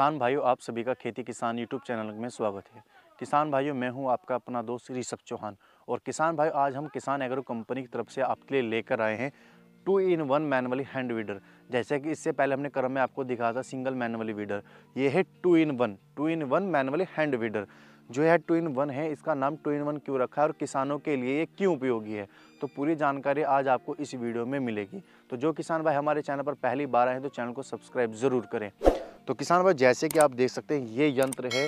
किसान भाइयों, आप सभी का खेती किसान यूट्यूब चैनल में स्वागत है। किसान भाइयों, मैं हूँ आपका अपना दोस्त ऋषभ चौहान और किसान भाई आज हम किसान एग्रो कंपनी की तरफ़ से आपके लिए लेकर आए हैं two in one manually hand weeder. जैसे कि इससे पहले हमने क्रम में आपको दिखाया था सिंगल मैनुअली वीडर। ये है two in one, two in one manually hand weeder. जो है टू इन वन है, इसका नाम टू इन वन क्यों रखा है और किसानों के लिए ये क्यों उपयोगी है? तो पूरी जानकारी आज आपको इस वीडियो में मिलेगी। तो जो किसान भाई हमारे चैनल पर पहली बार आए हैं तो चैनल को सब्सक्राइब ज़रूर करें। तो किसान भाई, जैसे कि आप देख सकते हैं, ये यंत्र है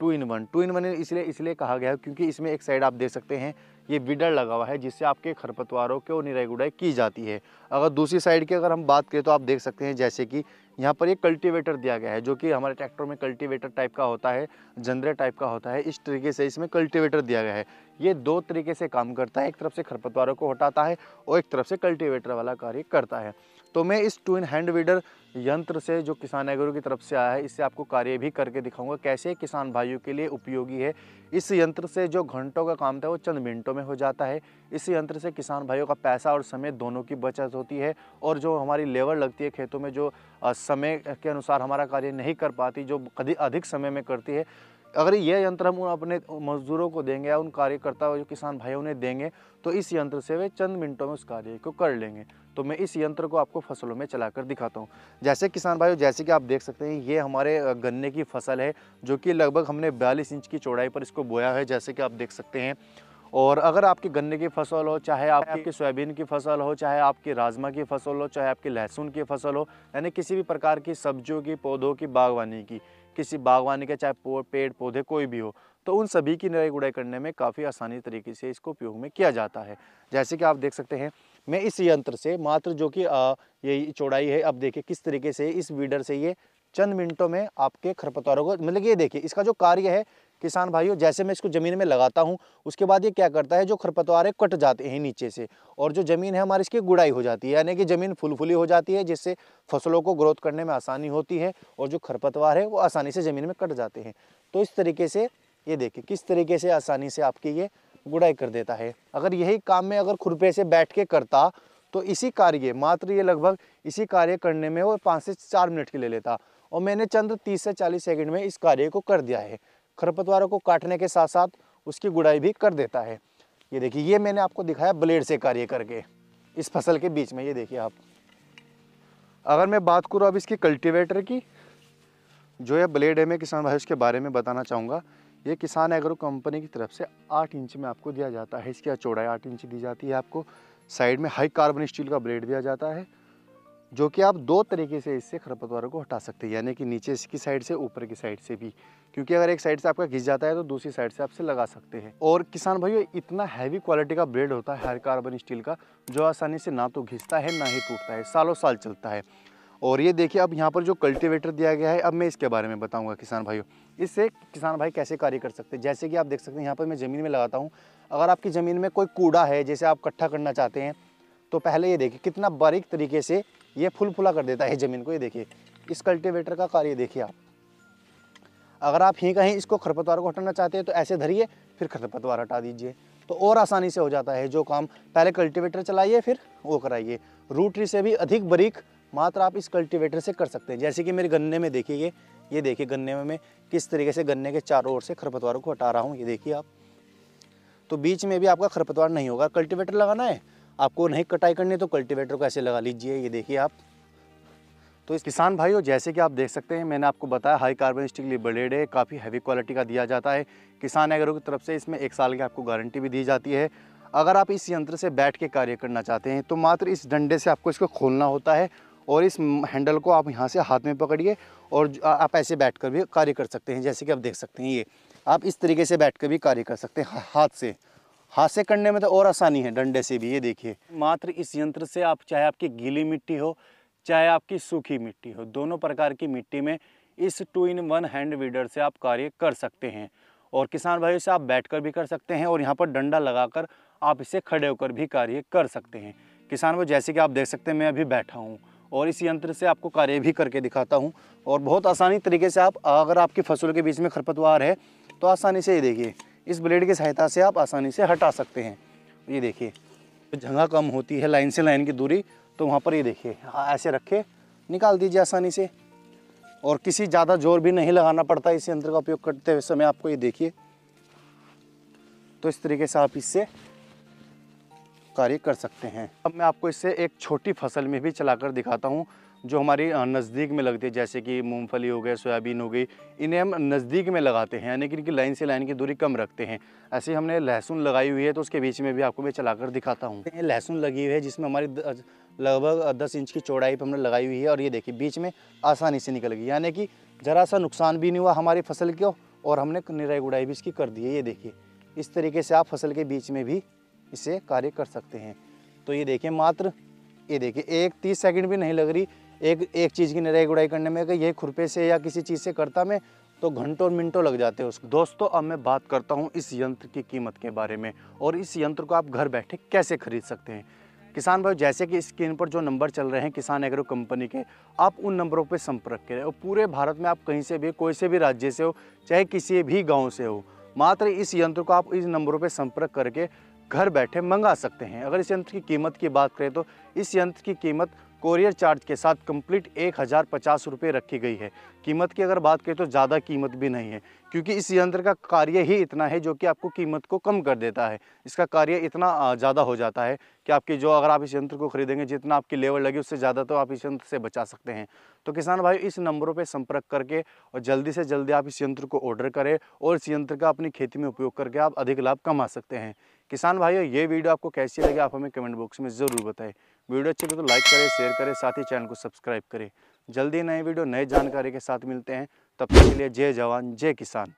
two in one. Two in one इसलिए इसलिए कहा गया है क्योंकि इसमें एक साइड आप देख सकते हैं ये विडर लगा हुआ है, जिससे आपके खरपतवारों को निराई गुड़ाई की जाती है। अगर दूसरी साइड की अगर हम बात करें तो आप देख सकते हैं जैसे कि यहाँ पर एक कल्टीवेटर दिया गया है, जो कि हमारे ट्रैक्टर में कल्टीवेटर टाइप का होता है जनरे टाइप का होता है, इस तरीके से इसमें कल्टीवेटर दिया गया है। ये दो तरीके से काम करता है, एक तरफ़ से खरपतवारों को हटाता है और एक तरफ़ से कल्टीवेटर वाला कार्य करता है। तो मैं इस टू इन हैंड वीडर यंत्र से, जो किसान एग्रो की तरफ़ से आया है, इससे आपको कार्य भी करके दिखाऊँगा, कैसे किसान भाइयों के लिए उपयोगी है। इस यंत्र से जो घंटों का काम था, वो चंद मिनटों में हो जाता है। इस यंत्र से किसान भाइयों का पैसा और समय दोनों की बचत होती है और जो हमारी लेबर लगती है खेतों में, जो समय के अनुसार हमारा कार्य नहीं कर पाती, जो अधिक समय में करती है, अगर ये यंत्र हम अपने मजदूरों को देंगे या उन कार्यकर्ताओं जो किसान भाइयों उन्हें देंगे तो इस यंत्र से वे चंद मिनटों में उस कार्य को कर लेंगे। तो मैं इस यंत्र को आपको फ़सलों में चलाकर दिखाता हूँ। जैसे किसान भाइयों, जैसे कि आप देख सकते हैं, ये हमारे गन्ने की फ़सल है, जो कि लगभग हमने बयालीस इंच की चौड़ाई पर इसको बोया है, जैसे कि आप देख सकते हैं। और अगर आपकी गन्ने की फ़सल हो, चाहे आपकी सोयाबीन की फ़सल हो, चाहे आपकी राजमा की फ़सल हो, चाहे आपकी लहसुन की फ़सल हो, यानी किसी भी प्रकार की सब्जियों की, पौधों की, बागवानी की, किसी बागवानी के, चाहे पेड़, पौधे कोई भी हो तो उन सभी की निराई गुड़ाई करने में काफ़ी आसानी तरीके से इसको उपयोग में किया जाता है। जैसे कि आप देख सकते हैं, मैं इस यंत्र से मात्र जो कि ये चौड़ाई है, अब देखिए किस तरीके से, इस वीडर से ये चंद मिनटों में आपके खरपतवारों को मतलब ये देखिए, इसका जो कार्य है किसान भाइयों, जैसे मैं इसको ज़मीन में लगाता हूँ, उसके बाद ये क्या करता है, जो खरपतवार है, कट जाते हैं नीचे से और जो ज़मीन है हमारी इसकी गुड़ाई हो जाती है, यानी कि ज़मीन फुलफुली हो जाती है, जिससे फ़सलों को ग्रोथ करने में आसानी होती है और जो खरपतवार है, वो आसानी से ज़मीन में कट जाते हैं। तो इस तरीके से, ये देखिए, किस तरीके से आसानी से आपकी ये गुड़ाई कर देता है। अगर यही काम में अगर खुरपे से बैठ के करता तो इसी कार्य, मात्र ये लगभग इसी कार्य करने में वो पाँच से चार मिनट के ले लेता और मैंने चंद तीस से चालीस सेकंड में इस कार्य को कर दिया है। खरपतवारों को काटने के साथ साथ उसकी गुड़ाई भी कर देता है। ये देखिए, ये मैंने आपको दिखाया ब्लेड से कार्य करके। इस फ़सल के बीच में, ये देखिए आप। अगर मैं बात करूँ अब इसकी कल्टीवेटर की, जो ये ब्लेड है, मैं किसान भाई उसके बारे में बताना चाहूँगा। ये किसान एग्रो कंपनी की तरफ़ से आठ इंच में आपको दिया जाता है। इसकी चौड़ाई आठ इंच दी जाती है आपको। साइड में हाई कार्बन स्टील का ब्लेड दिया जाता है। जो कि आप दो तरीके से इससे खरपतवारों को हटा सकते हैं, यानी कि नीचे की साइड से, ऊपर की साइड से भी। क्योंकि अगर एक साइड से आपका घिस जाता है तो दूसरी साइड से आपसे लगा सकते हैं। और किसान भाइयों, इतना हैवी क्वालिटी का ब्लेड होता है हाई कार्बन स्टील का, जो आसानी से ना तो घिसता है, ना ही टूटता है, सालों साल चलता है। और ये देखिए, अब यहाँ पर जो कल्टीवेटर दिया गया है, अब मैं इसके बारे में बताऊँगा किसान भाइयों। इससे किसान भाई कैसे कार्य कर सकते हैं? जैसे कि आप देख सकते हैं, यहाँ पर मैं ज़मीन में लगाता हूँ। अगर आपकी ज़मीन में कोई कूड़ा है, जैसे आप इकट्ठा करना चाहते हैं तो पहले ये देखिए, कितना बारीक तरीके से ये फुल फुला कर देता है ज़मीन को, ये देखिए। इस कल्टीवेटर का कार्य देखिए आप। अगर आप ही कहीं इसको खरपतवार को हटाना चाहते हैं तो ऐसे धरिए, फिर खरपतवार हटा दीजिए। तो और आसानी से हो जाता है जो काम। पहले कल्टीवेटर चलाइए, फिर वो कराइए। रूटरी से भी अधिक बारीक मात्र आप इस कल्टीवेटर से कर सकते हैं। जैसे कि मेरे गन्ने में देखिए, ये देखिए गन्ने में मैं किस तरीके से गन्ने के चारों ओर से खरपतवारों को हटा रहा हूँ, ये देखिए आप। तो बीच में भी आपका खरपतवार नहीं होगा। कल्टीवेटर लगाना है आपको नहीं कटाई करनी तो कल्टीवेटर को ऐसे लगा लीजिए, ये देखिए आप। तो इस किसान भाइयों, जैसे कि आप देख सकते हैं, मैंने आपको बताया हाई कार्बन स्टील ब्लेड है काफ़ी हैवी क्वालिटी का दिया जाता है। किसान एग्रो की तरफ़ से इसमें एक साल की आपको गारंटी भी दी जाती है। अगर आप इस यंत्र से बैठ के कार्य करना चाहते हैं तो मात्र इस डंडे से आपको इसको खोलना होता है और इस हैंडल को आप यहाँ से हाथ में पकड़िए और आप ऐसे बैठ कर भी कार्य कर सकते हैं, जैसे कि आप देख सकते हैं ये। आप इस तरीके से बैठ कर भी कार्य कर सकते हैं, हाथ से। हाथ से करने में तो और आसानी है, डंडे से भी, ये देखिए। मात्र इस यंत्र से आप, चाहे आपकी गीली मिट्टी हो, चाहे आपकी सूखी मिट्टी हो, दोनों प्रकार की मिट्टी में इस two in one hand weeder से आप कार्य कर सकते हैं। और किसान भाइयों से आप बैठकर भी कर सकते हैं और यहाँ पर डंडा लगाकर आप इसे खड़े होकर भी कार्य कर सकते हैं। किसान भाई, जैसे कि आप देख सकते हैं, मैं अभी बैठा हूँ और इस यंत्र से आपको कार्य भी करके दिखाता हूँ। और बहुत आसानी तरीके से आप, अगर आपकी फ़सलों के बीच में खरपतवार है तो आसानी से ये देखिए इस ब्लेड की सहायता से आप आसानी से हटा सकते हैं। ये देखिए जगह कम होती है लाइन से लाइन की दूरी तो वहाँ पर ये देखिए हाँ, ऐसे रखे निकाल दीजिए आसानी से। और किसी ज़्यादा ज़ोर भी नहीं लगाना पड़ता इस यंत्र का उपयोग करते हुए समय आपको ये देखिए। तो इस तरीके से आप इससे कार्य कर सकते हैं। अब मैं आपको इससे एक छोटी फ़सल में भी चलाकर दिखाता हूँ। जो हमारी नज़दीक में लगती है, जैसे कि मूंगफली हो गया, सोयाबीन हो गई, इन्हें हम नज़दीक में लगाते हैं, यानी कि इनकी लाइन से लाइन की दूरी कम रखते हैं। ऐसे हमने लहसुन लगाई हुई है तो उसके बीच में भी आपको मैं चलाकर दिखाता हूँ। लहसुन लगी हुई है, जिसमें हमारी लगभग दस इंच की चौड़ाई पर हमने लगाई हुई है, और ये देखिए, बीच में आसानी से निकल गई यानी कि ज़रा सा नुकसान भी नहीं हुआ हमारी फ़सल को, और हमने निराई गुड़ाई भी इसकी कर दी है। ये देखिए, इस तरीके से आप फ़सल के बीच में भी इसे कार्य कर सकते हैं। तो ये देखिए, मात्र, ये देखिए, एक तीस सेकंड भी नहीं लग रही एक एक चीज़ की निराई गुड़ाई करने में अगर ये खुरपे से या किसी चीज़ से करता मैं तो घंटों और मिनटों लग जाते हैं उसको। दोस्तों, अब मैं बात करता हूँ इस यंत्र की कीमत के बारे में, और इस यंत्र को आप घर बैठे कैसे खरीद सकते हैं? किसान भाई, जैसे कि स्क्रीन पर जो नंबर चल रहे हैं किसान एग्रो कंपनी के, आप उन नंबरों पर संपर्क करें, और पूरे भारत में आप कहीं से भी, कोई से भी राज्य से हो, चाहे किसी भी गाँव से हो, मात्र इस यंत्र को आप इस नंबरों पर संपर्क करके घर बैठे मंगा सकते हैं। अगर इस यंत्र की कीमत की बात करें तो इस यंत्र की कीमत कोरियर चार्ज के साथ कंप्लीट एक हज़ार पचास रुपये रखी गई है। कीमत की अगर बात करें तो ज़्यादा कीमत भी नहीं है, क्योंकि इस यंत्र का कार्य ही इतना है जो कि आपको कीमत को कम कर देता है। इसका कार्य इतना ज़्यादा हो जाता है कि आपकी जो अगर आप इस यंत्र को खरीदेंगे, जितना आपकी लेवल लगी, उससे ज़्यादा तो आप इस यंत्र से बचा सकते हैं। तो किसान भाई, इस नंबरों पर संपर्क करके और जल्दी से जल्दी आप इस यंत्र को ऑर्डर करें और इस यंत्र का अपनी खेती में उपयोग करके आप अधिक लाभ कमा सकते हैं। किसान भाइयों, ये वीडियो आपको कैसी लगी आप हमें कमेंट बॉक्स में ज़रूर बताएँ। वीडियो अच्छी लगे तो लाइक करें, शेयर करें, साथ ही चैनल को सब्सक्राइब करें। जल्दी नए वीडियो, नए जानकारी के साथ मिलते हैं। तब तक के लिए जय जवान, जय किसान।